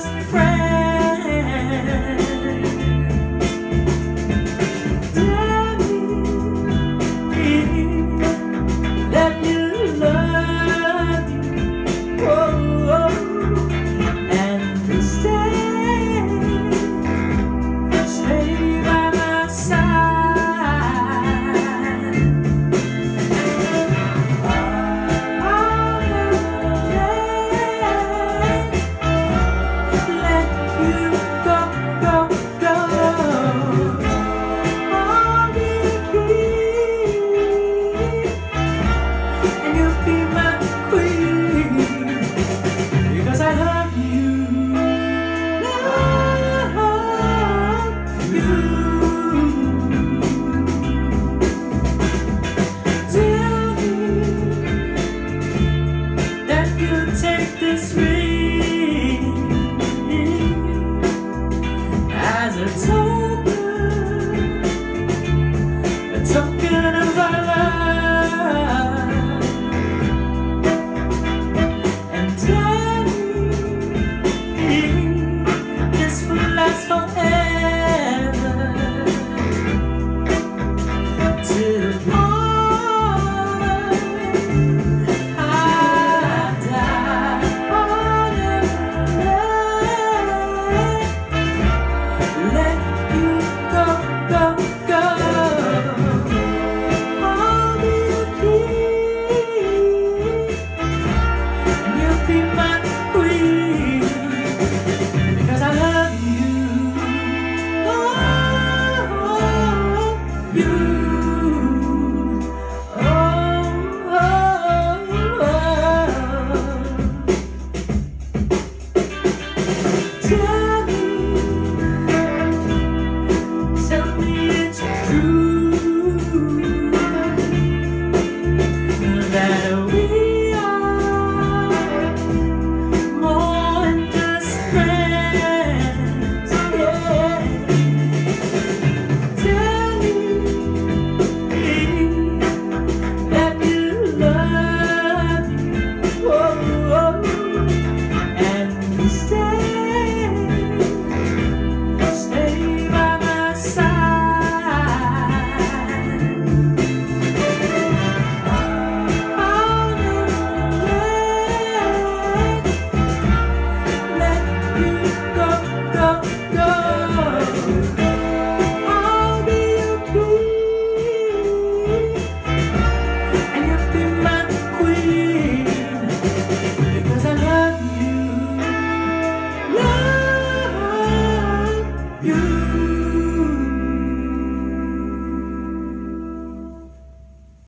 friends. It's open. It's talking about life. And darling, this will last forever. you.